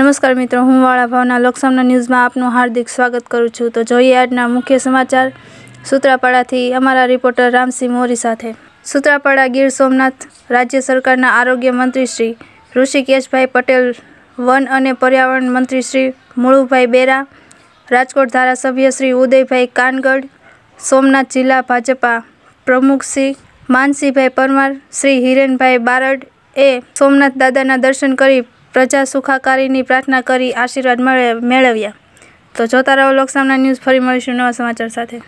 नमस्कार मित्रों હું વાલા ભાવના લોકસામના ન્યૂઝમાં આપનું હાર્દિક સ્વાગત કરું છું તો જોઈએ આજના મુખ્ય સમાચાર સૂત્રાપાડાથી અમારા રિપોર્ટર રામસી મોરી સાથે સૂત્રાપાડા ગીર સોમનાથ રાજ્ય સરકારના આરોગ્ય મંત્રી શ્રી ઋષિકેશભાઈ પટેલ વન અને પર્યાવરણ મંત્રી શ્રી મુળુભાઈ બેરા રાજકોટ ધારા સભ્ય શ્રી ઉદયભાઈ કાનગડ સોમનાથ જિલ્લા ભાજપા પ્રમુખ શ્રી માનસીભાઈ પરમાર શ્રી હિરેનભાઈ બારડ એ સોમનાથ દાદાના દર્શન કરી પ્રજા સુખાકારીની પ્રાર્થના કરી આશીર્વાદ મેળવ્યા તો જોતા રહો લોકસામના ન્યૂઝ ફરી મળીશું નવા સમાચાર સાથે